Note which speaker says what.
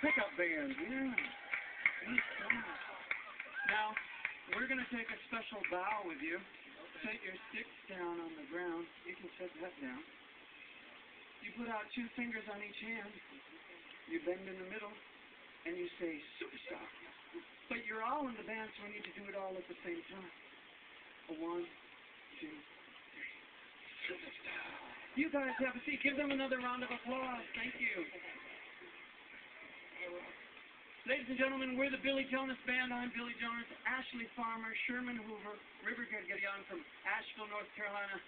Speaker 1: pickup band, yeah. Now, we're going to take a special bow with you. Okay. Set your sticks down on the ground. You can set that down. You put out two fingers on each hand. You bend in the middle, and you say, superstar. But you're all in the band, so we need to do it all at the same time. A one, two, three. Superstar. You guys have a seat. Give them another round of applause. Thank you. Ladies and gentlemen, we're the Billy Jonas Band. I'm Billy Jonas. Ashley Farmer, Sherman Hoover, River Gideon from Asheville, North Carolina,